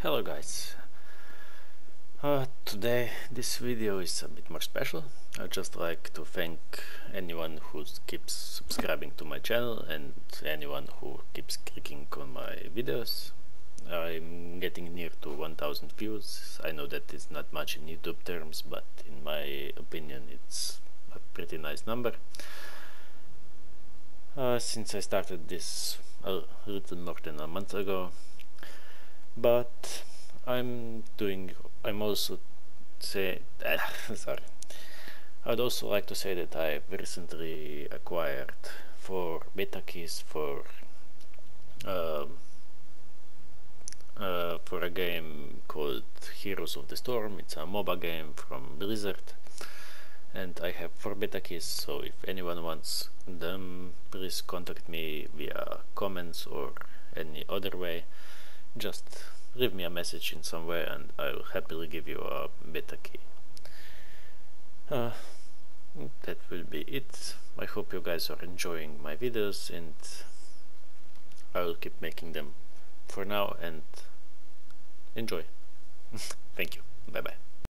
Hello guys. Uh, today this video is a bit more special. I'd just like to thank anyone who keeps subscribing to my channel and anyone who keeps clicking on my videos. I'm getting near to 1000 views. I know that it's not much in YouTube terms, but in my opinion it's a pretty nice number. Uh, since I started this a little more than a month ago, but I'm doing I'm also say sorry I'd also like to say that I've recently acquired four beta keys for um, uh, for a game called Heroes of the Storm. It's a MOBA game from Blizzard and I have four beta keys so if anyone wants them please contact me via comments or any other way just leave me a message in some way and I'll happily give you a beta key. Uh, that will be it. I hope you guys are enjoying my videos and I'll keep making them for now and enjoy. Thank you. Bye bye.